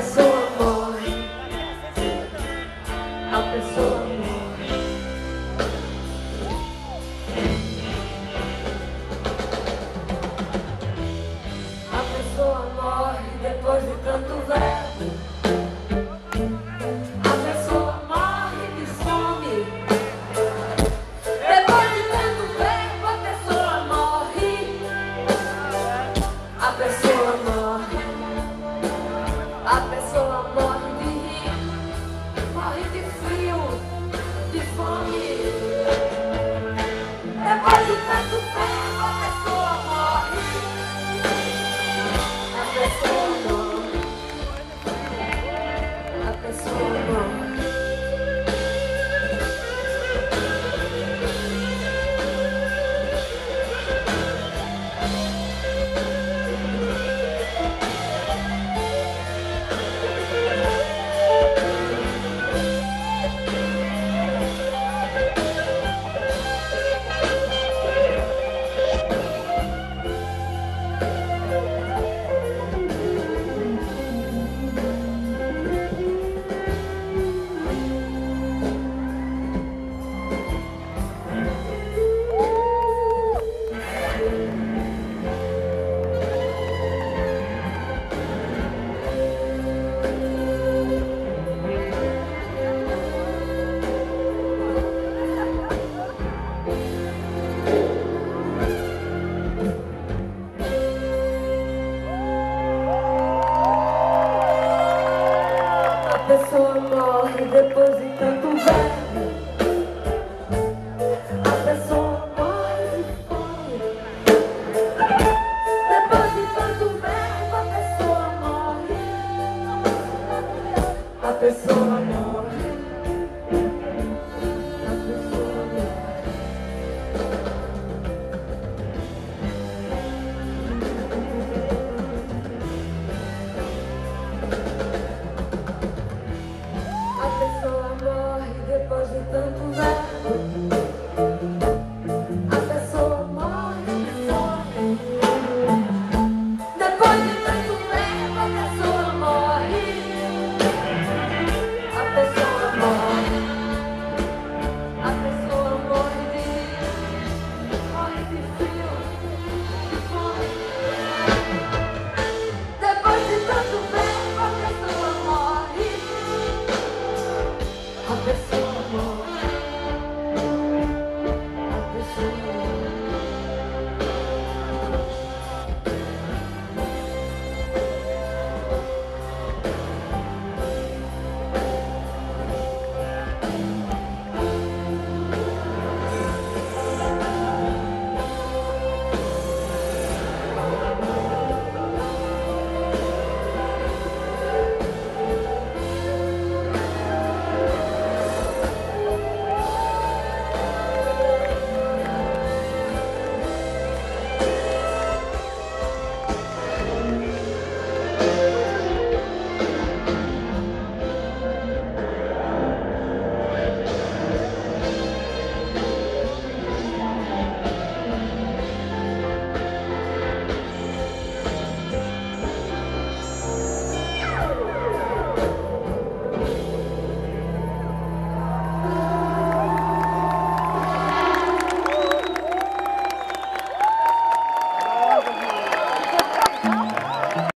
pessoa morre, a pessoa morre. A pessoa morre depois de tanto pessoa depois de tanto verme A pessoa morre de fome Depois de tanto verme a pessoa morre. A pessoa morre. A pessoa morre.